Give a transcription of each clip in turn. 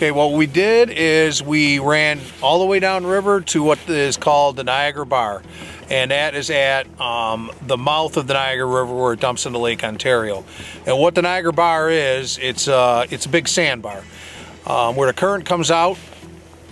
Okay, what we did is we ran all the way down river to what is called the Niagara Bar. And that is at um, the mouth of the Niagara River where it dumps into Lake Ontario. And what the Niagara Bar is, it's, uh, it's a big sandbar. Um, where the current comes out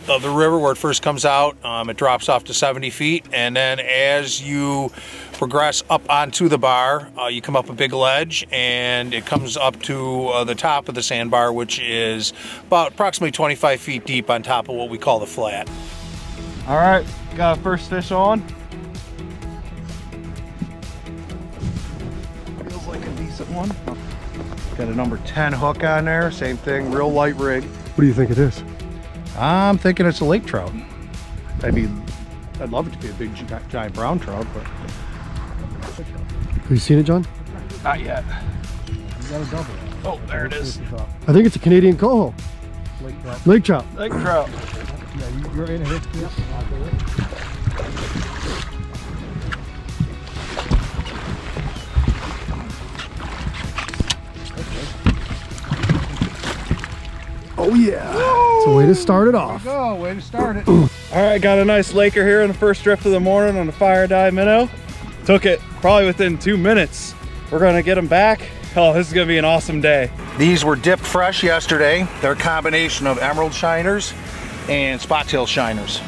of the river where it first comes out. Um, it drops off to 70 feet, and then as you progress up onto the bar, uh, you come up a big ledge, and it comes up to uh, the top of the sandbar, which is about approximately 25 feet deep on top of what we call the flat. All right, got a first fish on. Feels like a decent one. Got a number 10 hook on there, same thing, real light rig. What do you think it is? I'm thinking it's a lake trout. I mean, I'd love it to be a big giant brown trout, but. Have you seen it, John? Not yet. You got a double. Oh, there it is. I think it's a Canadian coho. Lake trout. Lake trout. Lake trout. Yeah, you're in it. Yep. Oh yeah. It's a way to start it off. Go, way to start it. All right, got a nice laker here in the first drift of the morning on the fire dye minnow. Took it probably within two minutes. We're gonna get them back. Oh, this is gonna be an awesome day. These were dipped fresh yesterday. They're a combination of emerald shiners and spot tail shiners.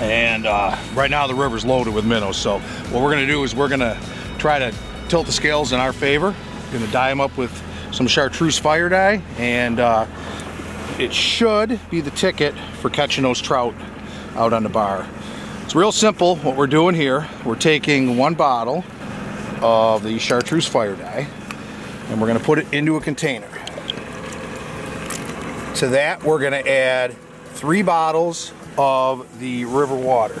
And uh, right now the river's loaded with minnows. So what we're gonna do is we're gonna try to tilt the scales in our favor. Gonna dye them up with some chartreuse fire dye and uh, it should be the ticket for catching those trout out on the bar. It's real simple what we're doing here. We're taking one bottle of the chartreuse fire dye and we're going to put it into a container. To that we're going to add three bottles of the river water.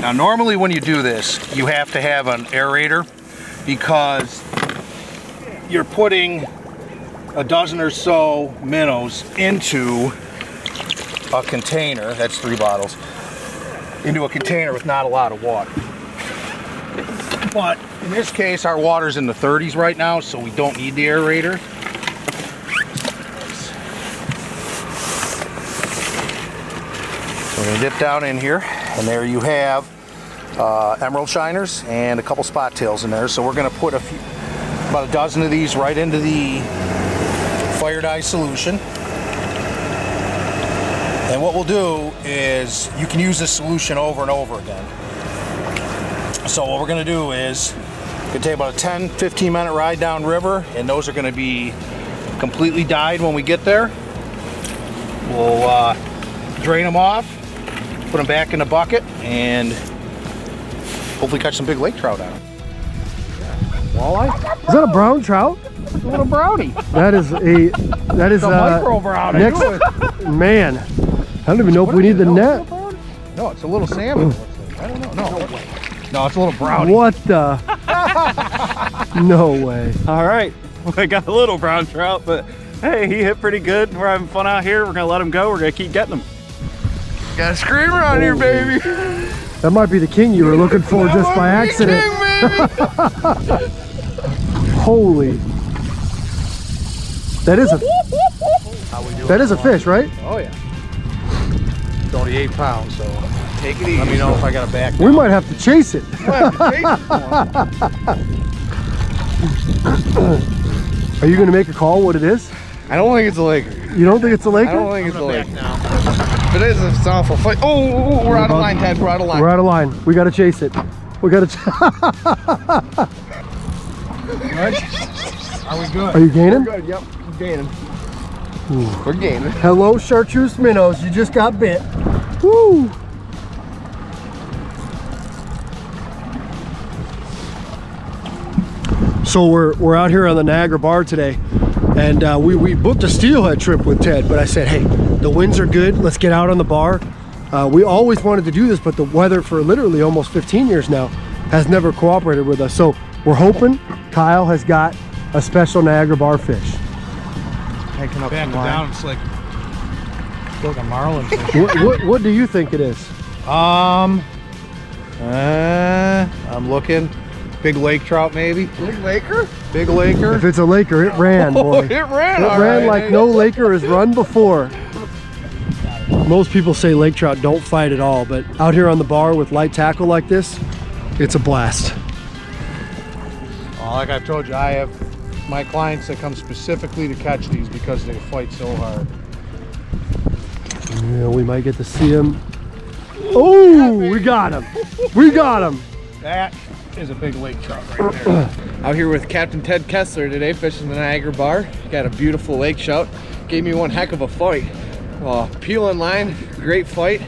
Now normally when you do this you have to have an aerator because you're putting a dozen or so minnows into a container, that's three bottles, into a container with not a lot of water. But in this case, our water's in the 30s right now, so we don't need the aerator. So we're gonna dip down in here, and there you have uh, emerald shiners and a couple spot tails in there. So we're gonna put a few, about a dozen of these right into the fire dye solution. And what we'll do is you can use this solution over and over again. So what we're gonna do is gonna take about a 10, 15 minute ride down river and those are gonna be completely dyed when we get there. We'll uh, drain them off, put them back in the bucket and hopefully catch some big lake trout out. Walleye? Is that a brown trout? A little brownie. That is a that is a uh, micro brownie. next man. I don't even know if we need the net. No, it's a little salmon. Mm. I don't know. No, no, no it's a little brownie. What the? no way. All right, I got a little brown trout, but hey, he hit pretty good. We're having fun out here. We're gonna let him go. We're gonna keep getting them. Got a screamer on here, baby. That might be the king you were looking for just by accident. Holy. That is a that is a fish, right? Oh yeah. It's pounds, so take it easy. Let me know if I got a back. We might have to chase it. Are you going to make a call what it is? I don't think it's a lake. You don't think it's a lake? I don't think it's a lake. If it is, it's off a fight. Oh, oh, oh, we're out of line, Ted. We're out of line. We're out of line. We got to chase it. We got to. Are we good? Are you gaining? Good, yep. We're gaining. We're gaining. Hello, chartreuse minnows. You just got bit. Woo! So we're, we're out here on the Niagara Bar today and uh, we, we booked a steelhead trip with Ted but I said hey the winds are good let's get out on the bar uh, we always wanted to do this but the weather for literally almost 15 years now has never cooperated with us so we're hoping Kyle has got a special Niagara Bar fish Taking up Back some line. down. It's like like a marlin fish. what, what, what do you think it is Um, uh, I'm looking. Big lake trout, maybe. Big Laker? Big laker. If it's a Laker, it ran, Oh, boy. it ran. It ran right. like no Laker has run before. Most people say lake trout don't fight at all, but out here on the bar with light tackle like this, it's a blast. Uh, like I've told you, I have my clients that come specifically to catch these because they fight so hard. Yeah, we might get to see him. Oh, we got him. We got him. That is a big lake trout right there. Out here with Captain Ted Kessler today, fishing the Niagara Bar. Got a beautiful lake trout. Gave me one heck of a fight. Uh, peeling line, great fight.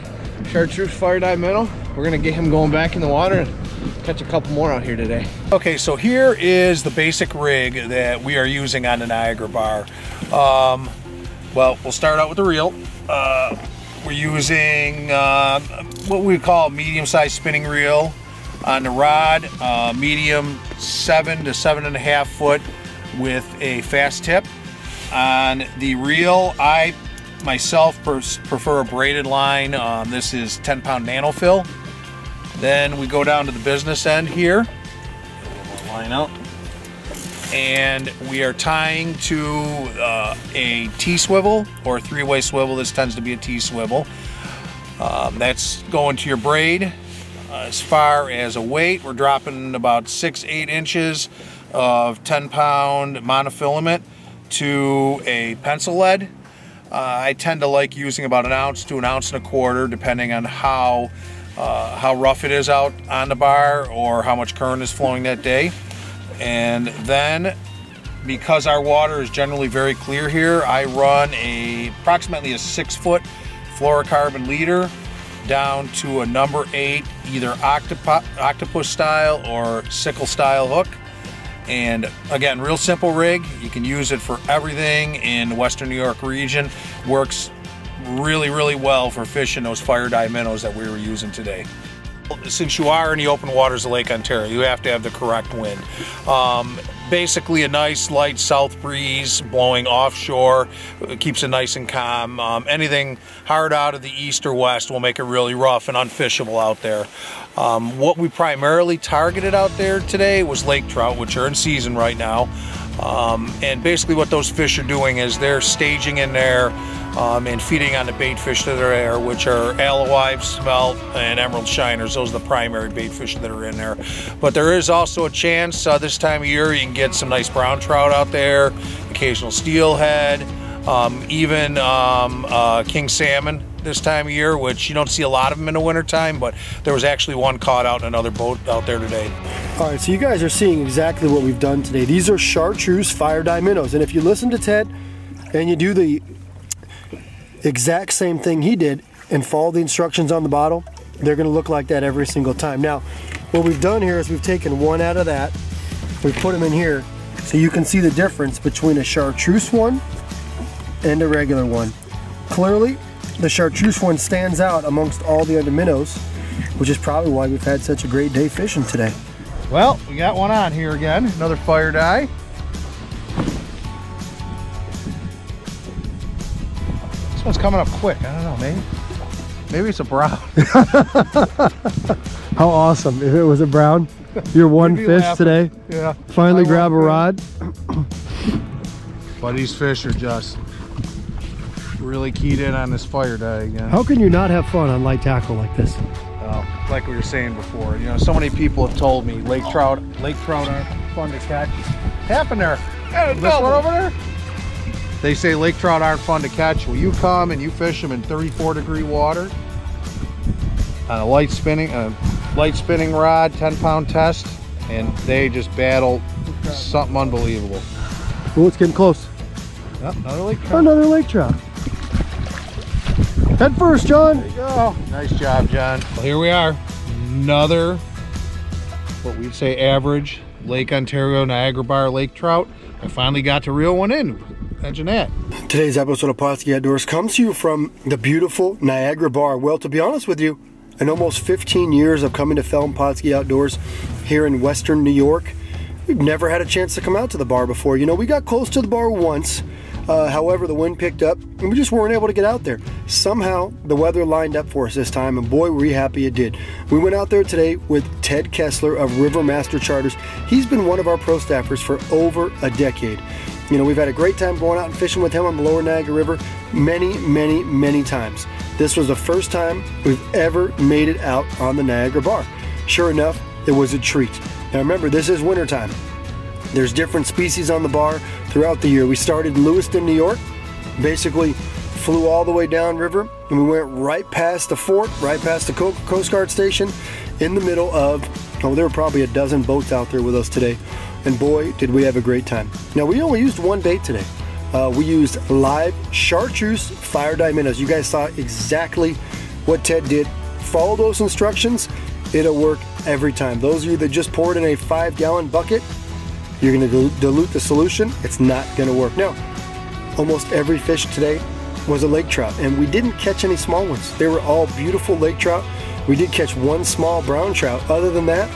Chartreuse fire dye minnow. We're gonna get him going back in the water and catch a couple more out here today. Okay, so here is the basic rig that we are using on the Niagara Bar. Um, well, we'll start out with the reel. We're using uh, what we call medium-sized spinning reel on the rod, uh, medium seven to seven and a half foot with a fast tip. On the reel, I myself prefer a braided line. Um, this is 10 pound NanoFil. Then we go down to the business end here line out. And we are tying to uh, a T swivel or a three way swivel. This tends to be a T swivel. Um, that's going to your braid. Uh, as far as a weight, we're dropping about six, eight inches of 10 pound monofilament to a pencil lead. Uh, I tend to like using about an ounce to an ounce and a quarter, depending on how uh, how rough it is out on the bar or how much current is flowing that day. And then, because our water is generally very clear here, I run a approximately a six foot fluorocarbon leader down to a number eight, either octopu- octopus style or sickle style hook. And again, real simple rig. You can use it for everything in the Western New York region. Works really, really well for fishing those fire dye minnows that we were using today. Since you are in the open waters of Lake Ontario, you have to have the correct wind. Um, basically, a nice light south breeze blowing offshore it keeps it nice and calm. Um, anything hard out of the east or west will make it really rough and unfishable out there. Um, what we primarily targeted out there today was lake trout, which are in season right now. Um, and basically, what those fish are doing is they're staging in there um, and feeding on the bait fish that are there, which are alewives, smelt, and emerald shiners. Those are the primary bait fish that are in there. But there is also a chance uh, this time of year you can get some nice brown trout out there, occasional steelhead, um, even um, uh, king salmon this time of year, which you don't see a lot of them in the wintertime, but there was actually one caught out in another boat out there today. All right, so you guys are seeing exactly what we've done today. These are chartreuse fire dye minnows. And if you listen to Ted and you do the exact same thing he did and follow the instructions on the bottle, they're gonna look like that every single time. Now, what we've done here is we've taken one out of that, we put them in here, so you can see the difference between a chartreuse one and a regular one. Clearly, the chartreuse one stands out amongst all the other minnows, which is probably why we've had such a great day fishing today. Well, we got one on here again, another fire dye. One's coming up quick. I don't know, maybe. Maybe it's a brown. How awesome. If it was a brown, your one fish laughing. today, yeah. finally I grab a rod. But these fish are just really keyed in on this fire dye again. How can you not have fun on light tackle like this? Uh, like we were saying before, you know, so many people have told me lake trout, lake trout aren't fun to catch. Happened there. This one over there. They say lake trout aren't fun to catch. Well, you come and you fish them in 34 degree water on a light spinning, a light spinning rod, 10 pound test, and they just battle something unbelievable. Oh, it's getting close. Yep, another lake trout. Another lake trout. Head first, John. There you go. Nice job, John. Well, here we are. Another, what we'd say average Lake Ontario Niagara Bar lake trout. I finally got to reel one in. Today's episode of Pautzke Outdoors comes to you from the beautiful Niagara Bar. Well, to be honest with you, in almost 15 years of coming to film Pautzke Outdoors here in Western New York, we've never had a chance to come out to the bar before. You know, we got close to the bar once. Uh, however, the wind picked up and we just weren't able to get out there. Somehow the weather lined up for us this time, and boy, were we happy it did. We went out there today with Ted Kessler of Rivermaster Charters. He's been one of our pro staffers for over a decade. You know, we've had a great time going out and fishing with him on the lower Niagara River many, many, many times. This was the first time we've ever made it out on the Niagara Bar. Sure enough, it was a treat. Now remember, this is wintertime. There's different species on the bar throughout the year. We started in Lewiston, New York, basically flew all the way downriver, and we went right past the fort, right past the Coast Guard station, in the middle of, oh, there were probably a dozen boats out there with us today. And boy, did we have a great time. Now, we only used one bait today. Uh, we used live chartreuse fire dye minnows. You guys saw exactly what Ted did. Follow those instructions, it'll work every time. Those of you that just poured in a five gallon bucket, you're gonna dilute the solution, it's not gonna work. Now, almost every fish today was a lake trout and we didn't catch any small ones. They were all beautiful lake trout. We did catch one small brown trout. Other than that,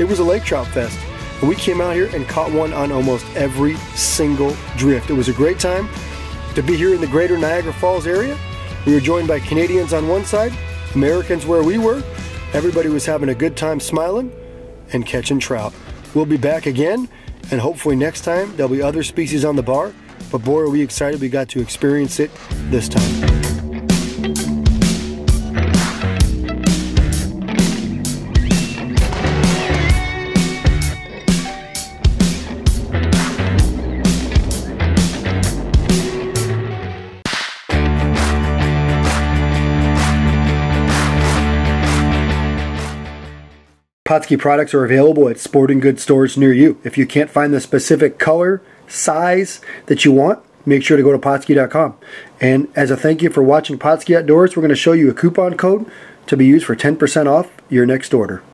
it was a lake trout fest. We came out here and caught one on almost every single drift. It was a great time to be here in the greater Niagara Falls area. We were joined by Canadians on one side, Americans where we were. Everybody was having a good time smiling and catching trout. We'll be back again, and hopefully next time there'll be other species on the bar. But boy, are we excited we got to experience it this time. Pautzke products are available at sporting goods stores near you. If you can't find the specific color, size that you want, make sure to go to Pautzke.com. And as a thank you for watching Pautzke Outdoors, we're going to show you a coupon code to be used for 10% off your next order.